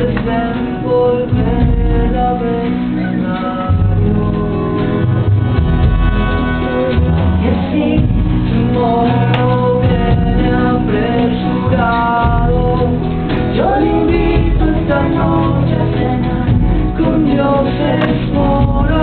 merecen volver a besar. Y así tu morro viene apresurado. Yo le invito esta noche a cenar con dioses moros.